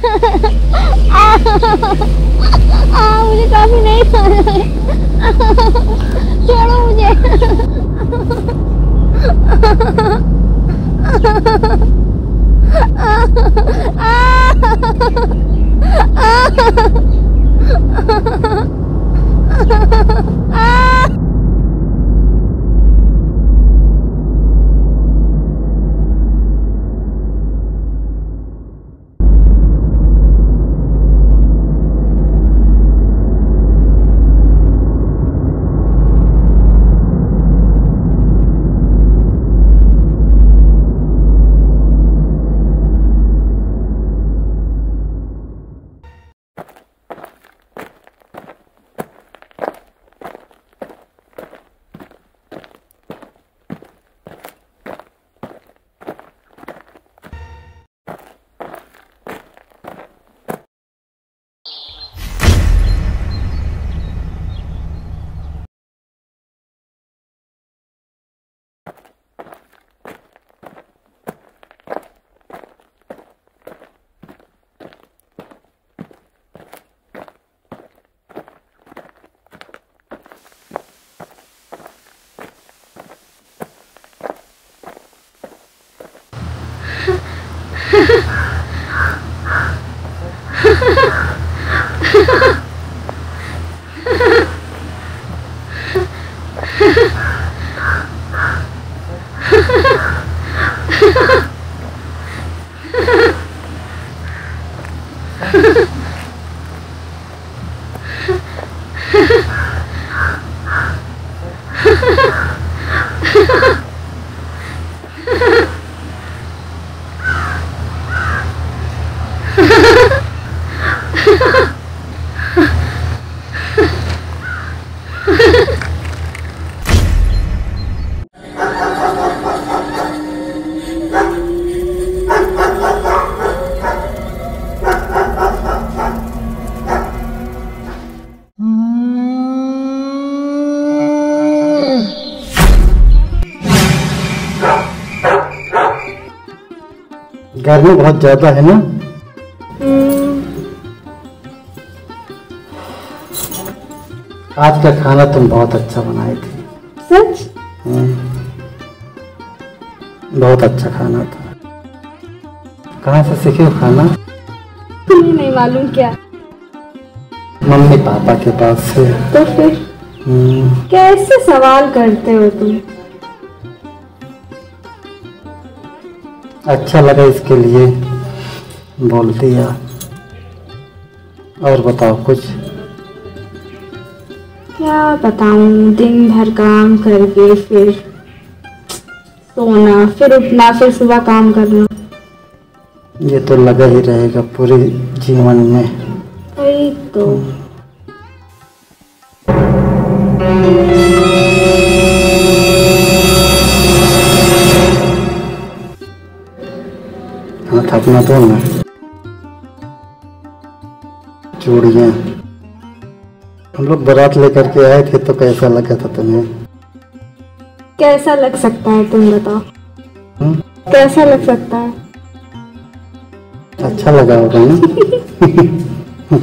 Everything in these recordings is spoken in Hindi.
आ, आ, मुझे काफ़ी नहीं खाना है। छोड़ो मुझे। गर्मी बहुत ज़्यादा है ना? आज का खाना तुम बहुत अच्छा बनाई थी। सच? बहुत अच्छा खाना था। कहाँ से सीखे हो खाना? तुम्हें नहीं मालूम क्या? मम्मी पापा के पास से। तो फिर हम्म, कैसे सवाल करते हो तुम? अच्छा लगा इसके लिए। बोल दिया। और बताओ कुछ? क्या बताऊँ? दिन भर काम करके फिर सोना फिर उठना फिर सुबह काम करना। ये तो लगा ही रहेगा पूरे जीवन में। तो। हाथ अपना दो ना चूड़ियाँ। हम लोग बारात लेकर के आए थे तो कैसा लगा था तुम्हें? कैसा लग सकता है तुम बताओ? हम्म? कैसा लग सकता है? अच्छा लगा होगा ना?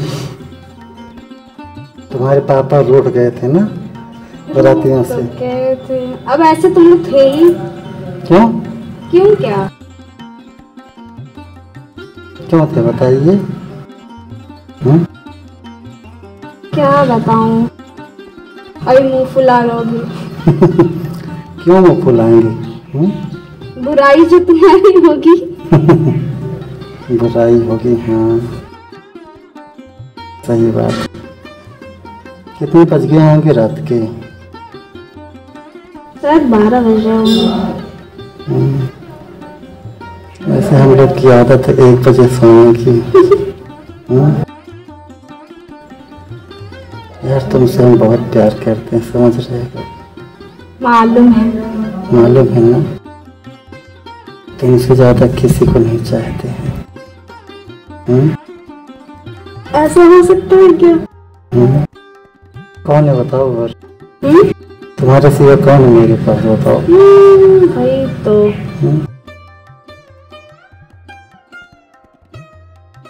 तुम्हारे पापा रूठ गए थे ना? बरातियों तो से कहे थे। अब ऐसे तुम लोग थे ही। क्यों? क्यों क्या? क्यों थे बताइए। हम्म? क्या बताऊँ? अभी मुँह फुला लोगे क्यों वो फुलाएँगे? हम्म? बुराई जो तुम्हारी होगी। बुराई होगी हाँ। सही बात। कितने बज गए होंगे रात के? शायद बारह बज रहे होंगे। हम्म। वैसे हम लोग की आदत है एक बजे सोने की। हम्म? यार तुमसे हम बहुत प्यार करते हैं समझ रहे हो? मालूम है। मालूम है ना? तुमसे ज़्यादा किसी को नहीं चाहते हैं। हम्म? ऐसा हो सकता है क्या? हम्म? कौन है बताओ और? हम्म? तुम्हारे सिवा कौन है मेरे पास बताओ। हम्म, भाई तो।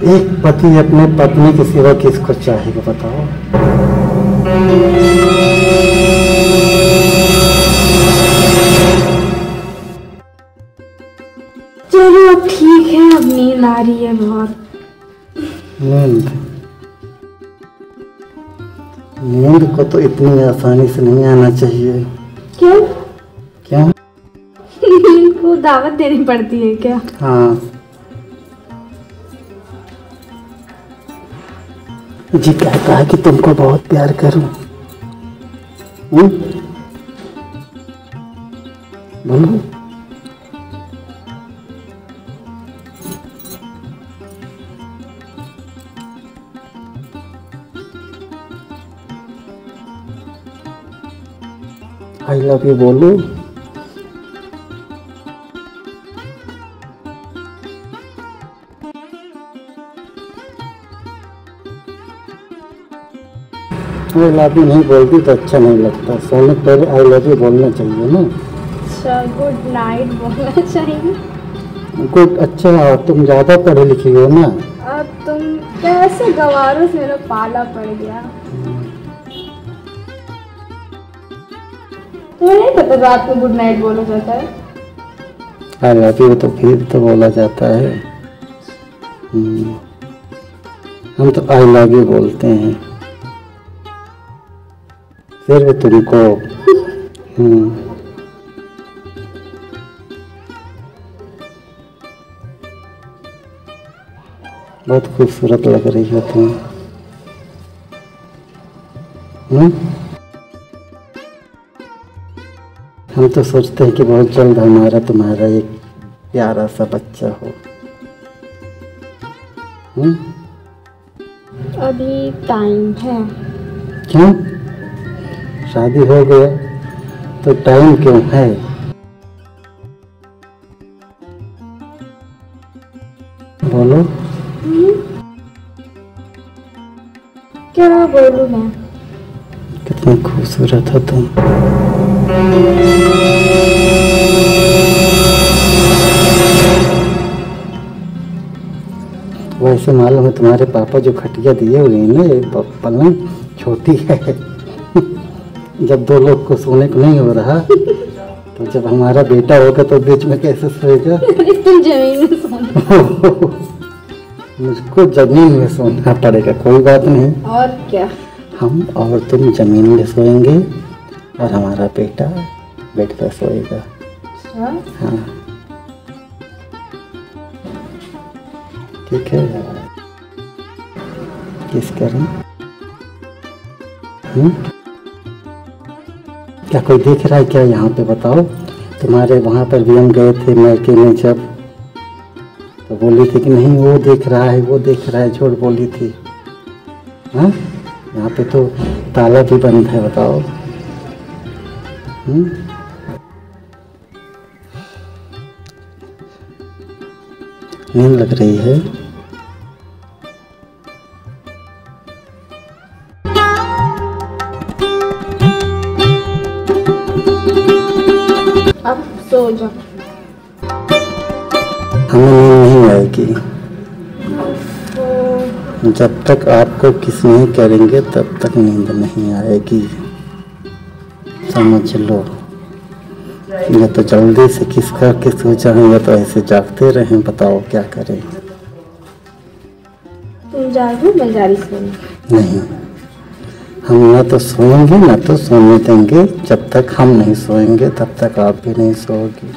एक पति अपने पत्नी के सिवा किसको चाहेगा बताओ। चलो ठीक है अब नींद आ रही है बहुत। नींद? नींद को तो इतनी आसानी से नहीं आना चाहिए। क्यों? क्यों? नींद को दावत देनी पड़ती है क्या? हाँ। जी कहता है कि तुमको बहुत प्यार करूँ? हम्म? बोलो। आई लव यू बोलो। लव यू नहीं बोलती तो अच्छा नहीं लगता। सोने पहले आई लव यू बोलना चाहिए ना। अच्छा गुड नाइट बोलना चाहिए। गुड अच्छा तुम ज़्यादा पढ़े लिखी हो ना। अब तुम कैसे गवारों से मेरा पाला पड़ गया? तुम्हें नहीं पता रात में गुड नाइट बोला जाता है? आई लव यू तो फिर तो बोला जाता है। हम्म, हम तो आई लव यू बोलते हैं। फिर तुमको हम्म, बहुत खूबसूरत लग रही हो तुम। हम्म? हम तो सोचते हैं कि बहुत जल्द हमारा तुम्हारा एक प्यारा सा बच्चा हो। हम्म? अभी टाइम है। क्यों? शादी हो गया तो टाइम क्यों है? बोलो। क्या बोलूँ मैं? कितनी खूबसूरत हो तुम। वैसे मालूम है तुम्हारे पापा जो खटिया दिए हुए हैं ना ये पलंग छोटी है। जब दो लोग को सोने को नहीं हो रहा तो जब हमारा बेटा होगा तो बीच में कैसे सोएगा? तुम ज़मीन में सोना। मुझको ज़मीन में सोना पड़ेगा कोई बात नहीं। और क्या? हम और तुम ज़मीन में सोएँगे और हमारा बेटा बेड पर सोएगा। अच्छा हाँ। ठीक है। किस करें? हम्म? क्या कोई देख रहा है क्या यहाँ पे बताओ? तुम्हारे वहाँ पर भी हम गए थे मैके में जब। तो बोली थी कि नहीं, वो देख रहा है, वो देख रहा है, झूठ बोली थी। हाँ? यहाँ पे तो ताला भी बंद है, बताओ। हम्म? नींद लग रही है। सो जाओ हमें नींद नहीं आएगी। जब तक आपको किस नहीं करेंगे तब तक नींद नहीं आएगी। समझ लो। या तो जल्दी से किस करके सो जाएँ या तो ऐसे जागते रहें बताओ क्या करें। तुम जागो मैं जा रही नहीं। हम न तो सोएँगे, न तो सोने देंगे। जब तक हम नहीं सोएँगे, तब तक आप भी नहीं सोओगी।